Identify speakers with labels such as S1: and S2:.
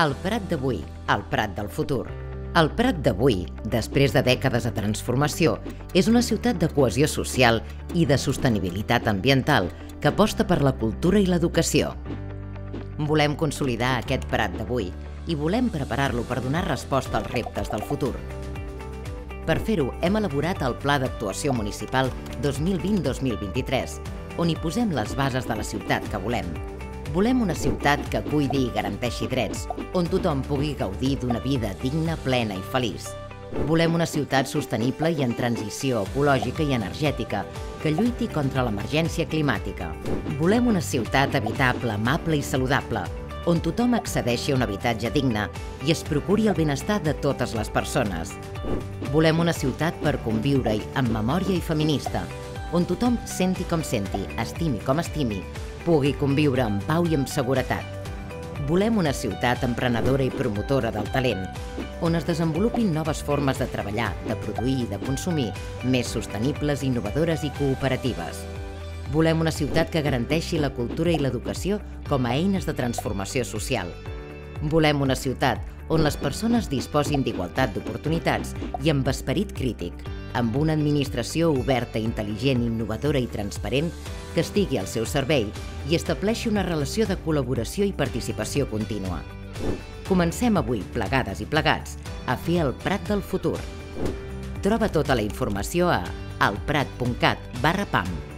S1: El Prat d'avui, el Prat del futur. El Prat d'avui, després de dècades de transformació, és una ciutat de cohesió social i de sostenibilitat ambiental que aposta per la cultura i l'educació. Volem consolidar aquest Prat d'avui i volem preparar-lo per donar resposta als reptes del futur. Per fer-ho, hem elaborat el Pla d'Actuació Municipal 2020-2023, on hi posem les bases de la ciutat que volem. Volem una ciutat que cuidi i garanteixi drets, on tothom pugui gaudir d'una vida digna, plena i feliç. Volem una ciutat sostenible i en transició ecològica i energètica que lluiti contra l'emergència climàtica. Volem una ciutat habitable, amable i saludable, on tothom accedeixi a un habitatge digne i es procuri el benestar de totes les persones. Volem una ciutat per conviure-hi amb memòria i feminista, on tothom senti com senti, estimi com estimi, pugui conviure en pau i amb seguretat. Volem una ciutat emprenedora i promotora del talent, on es desenvolupin noves formes de treballar, de produir i de consumir, més sostenibles, innovadores i cooperatives. Volem una ciutat que garanteixi la cultura i l'educació com a eines de transformació social. Volem una ciutat on les persones disposin d'igualtat d'oportunitats i amb esperit crític, amb una administració oberta, intel·ligent, innovadora i transparent que estigui al seu servei i estableixi una relació de col·laboració i participació contínua. Comencem avui, plegades i plegats, a fer el Prat del futur. Troba tota la informació a alprat.cat barra PAM.